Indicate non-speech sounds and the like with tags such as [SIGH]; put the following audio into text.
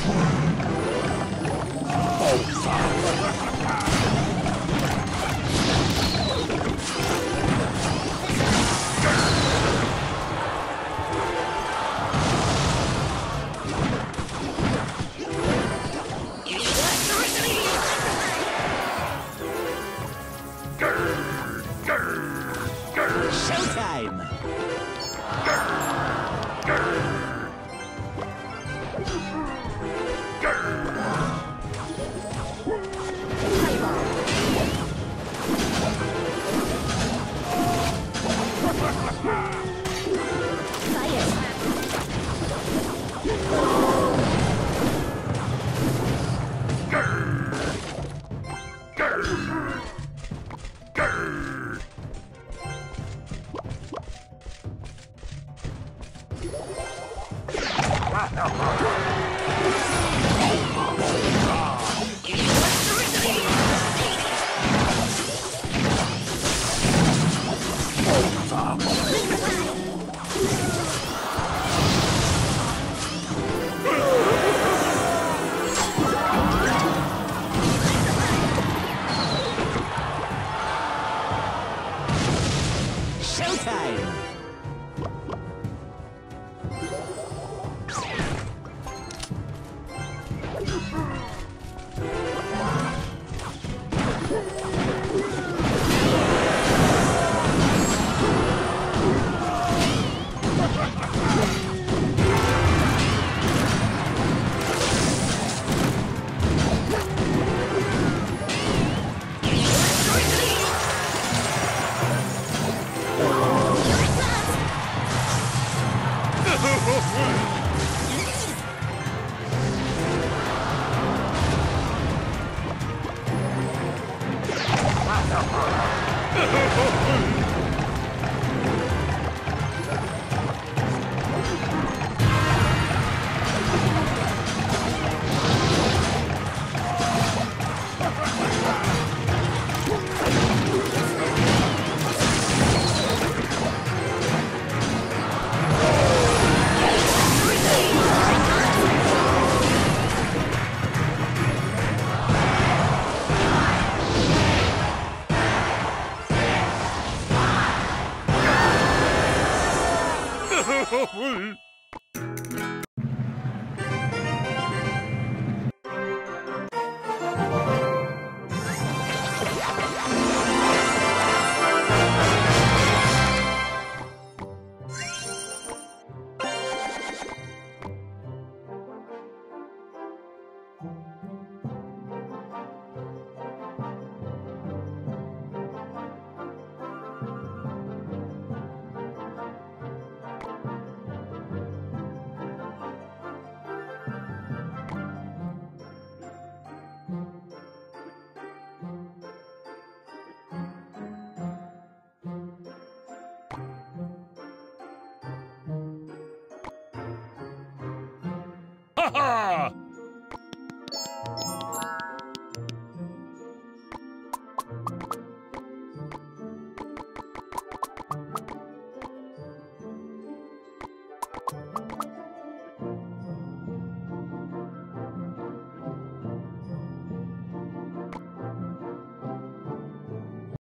Showtime! Showtime! [LAUGHS] Ha!